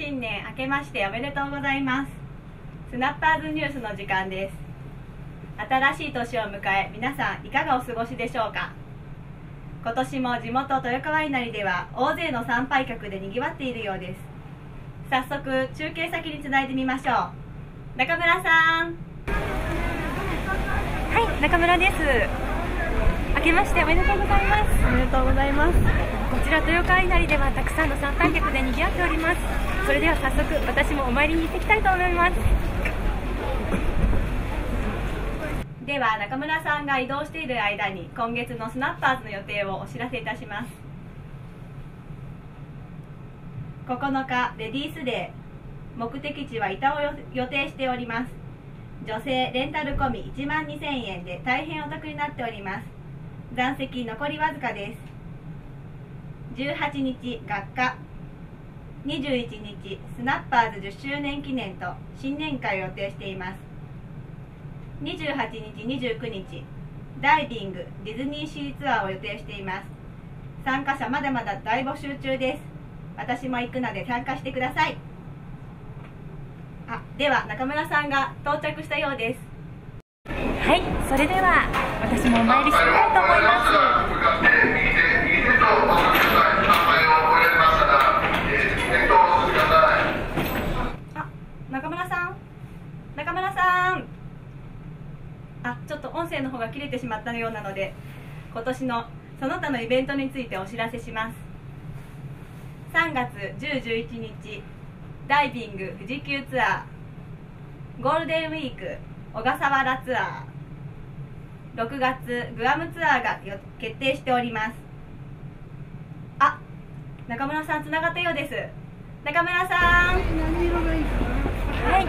新年明けましておめでとうございます。スナッパーズニュースの時間です。新しい年を迎え皆さんいかがお過ごしでしょうか。今年も地元豊川稲荷では大勢の参拝客でにぎわっているようです。早速中継先につないでみましょう。中村さん。はい中村です。明けましておめでとうございます。おめでとうございます。こちら豊川稲荷ではたくさんの参拝客で賑わっております。それでは早速私もお参りに行ってきたいと思います。では中村さんが移動している間に今月のスナッパーズの予定をお知らせいたします。9日レディースデー。目的地は板を予定しております。女性レンタル込み1万2000円で大変お得になっております残席残りわずかです。18日学科。21日スナッパーズ10周年記念と新年会を予定しています。28日29日ダイビングディズニーシーツアーを予定しています。参加者まだまだ大募集中です。私も行くので参加してください。あでは中村さんが到着したようです。はいそれでは私もお参りしてみたいと思います。ちょっと音声の方が切れてしまったようなので今年のその他のイベントについてお知らせします。3月10、11日ダイビング富士急ツアーゴールデンウィーク。小笠原ツアー。6月グアムツアーが決定しております。あ中村さんつながったようです。中村さん。はい。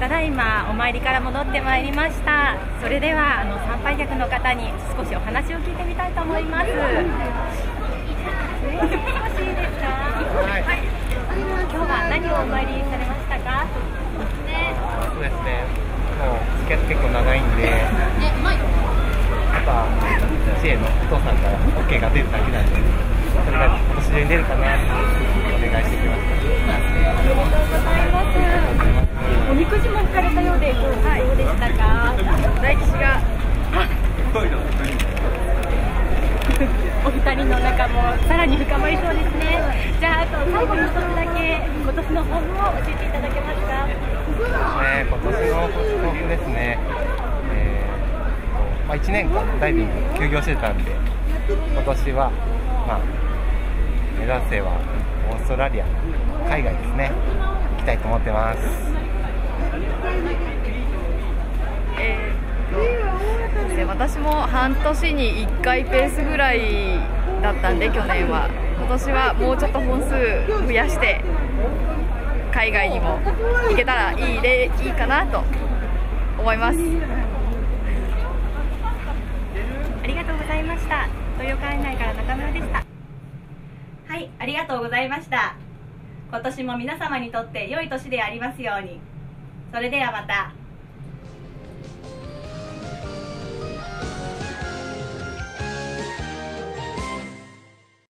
ただいまお参りから戻ってまいりました。それではあの参拝客の方に少しお話を聞いてみたいと思います。よろしいですか？はい、今日は何をお参りされましたか？そうですね付き合って結構長いんであとは知恵のお父さんから OK が出るだけなんでそれが今年中に出るかなってお願いしてきましたありがとうございますおみくじも引かれたようで、どうでしたか、大吉が。お二人の仲もさらに深まりそうですね。じゃあ、あと最後に一つだけ、今年の抱負を教えていただけますか？え、今年の抱負ですね。えー、まあ、1年間ダイビング休業してたんで、今年は、まあ、目指せはオーストラリア、海外ですね、行きたいと思ってます。えー、私も半年に1回ペースぐらいだったんで去年は今年はもうちょっと本数増やして海外にも行けたらいいでいいかなと思います。ありがとうございました。豊川内から中村でした。はいありがとうございました。今年も皆様にとって良い年でありますように。それではまた。